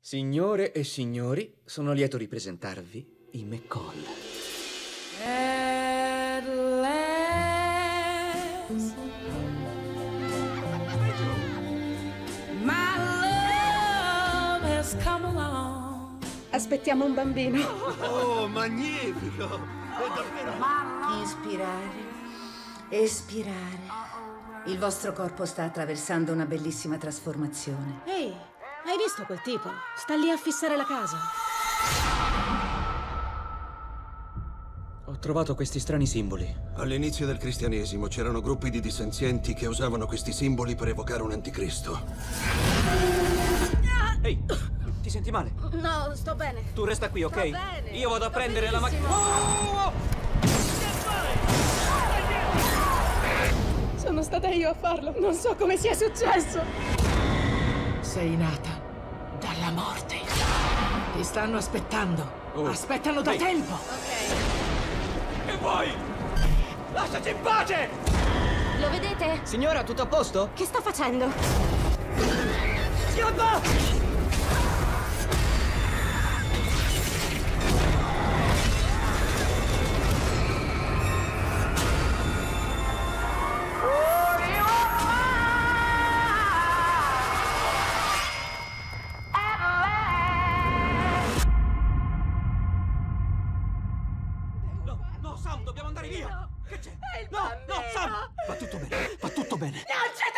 Signore e signori, sono lieto di presentarvi i McCall. At last, my love has come along. Aspettiamo un bambino. Oh, magnifico! È davvero... Inspirare, espirare. Il vostro corpo sta attraversando una bellissima trasformazione. Ehi, hai visto quel tipo? Sta lì a fissare la casa. Ho trovato questi strani simboli. All'inizio del cristianesimo c'erano gruppi di dissenzienti che usavano questi simboli per evocare un anticristo. Ehi, ti senti male? No, sto bene. Tu resta qui, ok? bene, Io vado a sto prendere la macchina. benissimo. Sono stata io a farlo. Non so come sia successo. Sei nata dalla morte. Ti stanno aspettando. Aspettano da Ehi. tempo. E poi? Lasciaci in pace! Lo vedete? Signora, tutto a posto? Che sta facendo? Scappa! Sam, dobbiamo andare via! Che c'è? È il No, no, bambino! Sam! Va tutto bene, va tutto bene. Non toccare!